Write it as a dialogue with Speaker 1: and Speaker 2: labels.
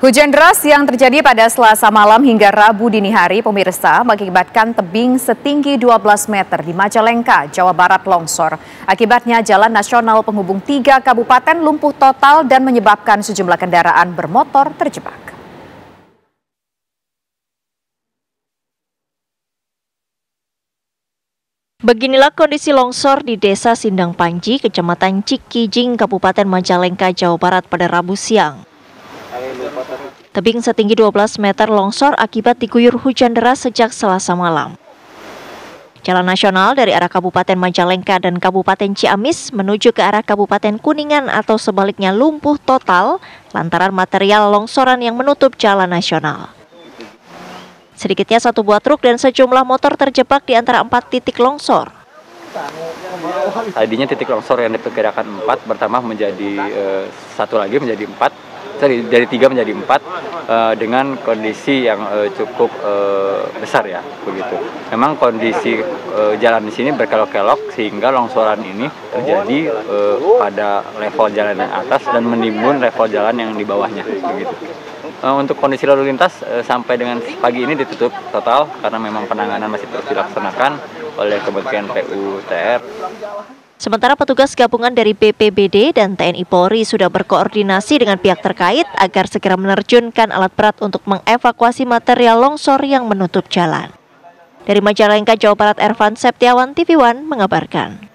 Speaker 1: Hujan deras yang terjadi pada Selasa malam hingga Rabu dini hari, pemirsa, mengakibatkan tebing setinggi 12 meter di Majalengka, Jawa Barat longsor. Akibatnya jalan nasional penghubung tiga kabupaten lumpuh total dan menyebabkan sejumlah kendaraan bermotor terjebak.
Speaker 2: Beginilah kondisi longsor di Desa Sindang Panji, Kecamatan Cikijing, Kabupaten Majalengka, Jawa Barat pada Rabu siang. Tebing setinggi 12 meter longsor akibat diguyur hujan deras sejak selasa malam. Jalan nasional dari arah Kabupaten Majalengka dan Kabupaten Ciamis menuju ke arah Kabupaten Kuningan atau sebaliknya lumpuh total lantaran material longsoran yang menutup jalan nasional. Sedikitnya satu buah truk dan sejumlah motor terjebak di antara empat titik longsor.
Speaker 3: Tadinya titik longsor yang diperkirakan empat bertambah menjadi uh, satu lagi menjadi empat sorry dari tiga menjadi empat uh, dengan kondisi yang uh, cukup uh, besar ya begitu. Memang kondisi uh, jalan di sini berkelok-kelok sehingga longsoran ini terjadi uh, pada level jalan yang atas dan menimbun level jalan yang di bawahnya begitu. Untuk kondisi lalu lintas sampai dengan pagi ini ditutup total karena memang penanganan masih terus dilaksanakan oleh Kementerian PUTR.
Speaker 2: Sementara petugas gabungan dari BPBD dan TNI Polri sudah berkoordinasi dengan pihak terkait agar segera menerjunkan alat berat untuk mengevakuasi material longsor yang menutup jalan. Dari Majalengka, Jawa Barat, Ervan Septiawan, TV One mengabarkan.